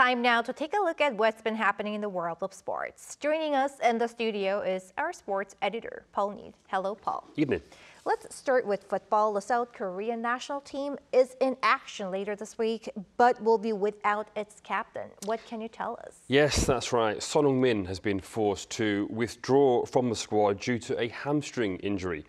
time now to take a look at what's been happening in the world of sports. Joining us in the studio is our sports editor, Paul Neat. Hello, Paul. Evening. Let's start with football. The South Korean national team is in action later this week, but will be without its captain. What can you tell us? Yes, that's right. Son Heung-min has been forced to withdraw from the squad due to a hamstring injury.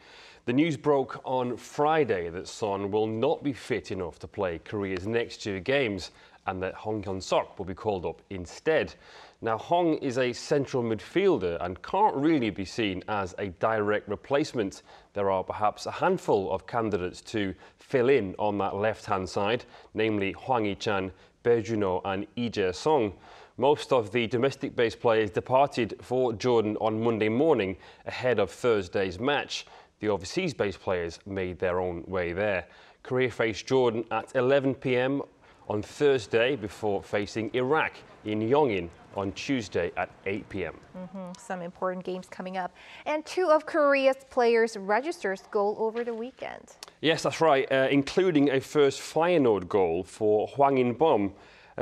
The news broke on Friday that Son will not be fit enough to play Korea's next two games and that Hong Hyun-seok will be called up instead. Now, Hong is a central midfielder and can't really be seen as a direct replacement. There are perhaps a handful of candidates to fill in on that left-hand side, namely Hwang Hee-chan, Bae Jun-ho and Lee Jae-sung. Most of the domestic-based players departed for Jordan on Monday morning ahead of Thursday's match. The overseas-based players made their own way there. Korea faced Jordan at 11 p.m. on Thursday before facing Iraq in Yongin on Tuesday at 8 p.m. Mm -hmm. Some important games coming up. And two of Korea's players registered goal over the weekend. Yes, that's right, uh, including a first Feyenoord goal for Hwang In-beom.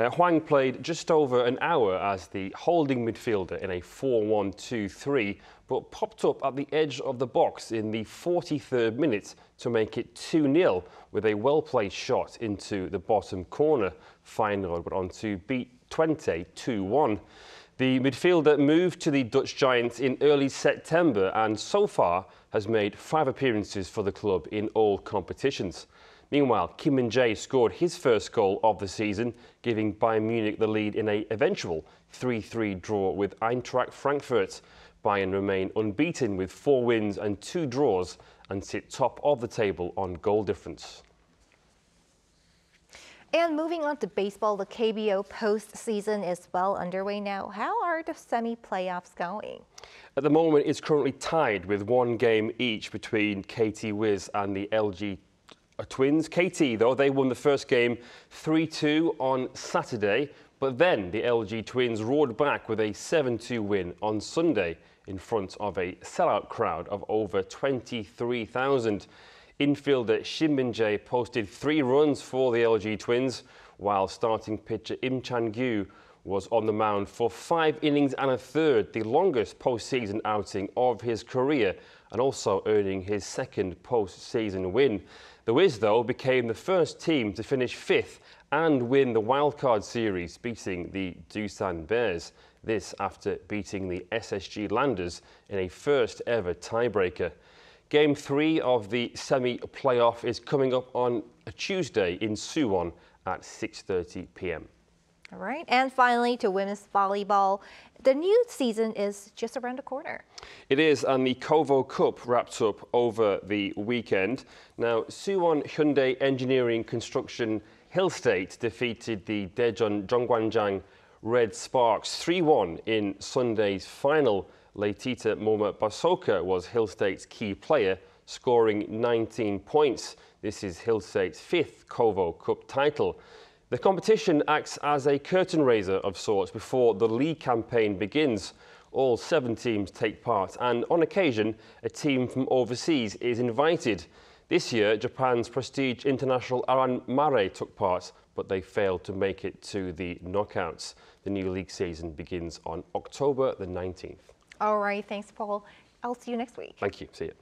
Uh, Hwang played just over an hour as the holding midfielder in a 4-1-2-3, but popped up at the edge of the box in the 43rd minute to make it 2-0 with a well-placed shot into the bottom corner. Feyenoord went on to beat Twente 2-1. The midfielder moved to the Dutch Giants in early September and so far has made five appearances for the club in all competitions. Meanwhile, Kim Min-jae scored his first goal of the season, giving Bayern Munich the lead in a eventual 3-3 draw with Eintracht Frankfurt. Bayern remain unbeaten with four wins and two draws and sit top of the table on goal difference. And moving on to baseball, the KBO postseason is well underway now. How are the semi-playoffs going? At the moment, it's currently tied with one game each between KT Wiz and the LG Twins. KT, though, they won the first game 3-2 on Saturday, but then the LG Twins roared back with a 7-2 win on Sunday in front of a sellout crowd of over 23,000. Infielder Shin Min-jae posted three runs for the LG Twins, while starting pitcher Im Chan-gyu was on the mound for five innings and a third, the longest postseason outing of his career, and also earning his second postseason win. The Wiz, though, became the first team to finish fifth and win the wildcard series, beating the Doosan Bears. This after beating the SSG Landers in a first ever tiebreaker. Game three of the semi-playoff is coming up on a Tuesday in Suwon at 6.30 p.m. All right, and finally to women's volleyball, the new season is just around the corner. It is, and the KOVO Cup wrapped up over the weekend. Now, Suwon Hyundai Engineering Construction Hill State defeated the Daejeon Jeongwanjang Red Sparks 3-1 in Sunday's final Leticia Moma Bassoko was Hill State's key player, scoring 19 points. This is Hill State's fifth KOVO Cup title. The competition acts as a curtain raiser of sorts before the league campaign begins. All seven teams take part and on occasion a team from overseas is invited. This year Japan's prestige international Aran Mare took part but they failed to make it to the knockouts. The new league season begins on October the 19th. All right, thanks, Paul. I'll see you next week. Thank you. See you.